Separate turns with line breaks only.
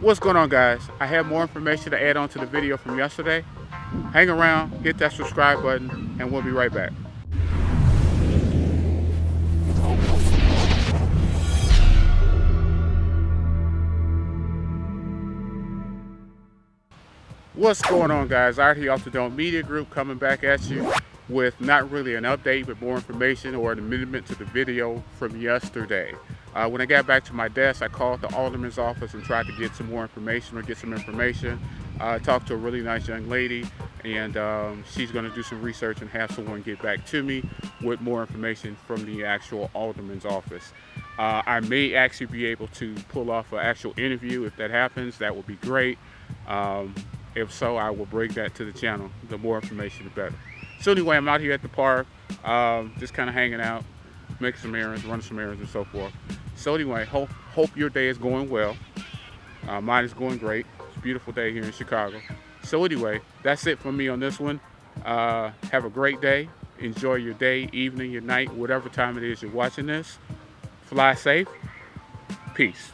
What's going on guys? I have more information to add on to the video from yesterday. Hang around, hit that subscribe button, and we'll be right back. What's going on guys? Art here off the Dome Media Group coming back at you with not really an update but more information or an amendment to the video from yesterday. Uh, when I got back to my desk, I called the alderman's office and tried to get some more information or get some information. Uh, I talked to a really nice young lady and um, she's going to do some research and have someone get back to me with more information from the actual alderman's office. Uh, I may actually be able to pull off an actual interview if that happens. That would be great. Um, if so, I will bring that to the channel. The more information, the better. So anyway, I'm out here at the park, um, just kind of hanging out, making some errands, running some errands and so forth. So anyway, hope, hope your day is going well. Uh, mine is going great. It's a beautiful day here in Chicago. So anyway, that's it for me on this one. Uh, have a great day. Enjoy your day, evening, your night, whatever time it is you're watching this. Fly safe. Peace.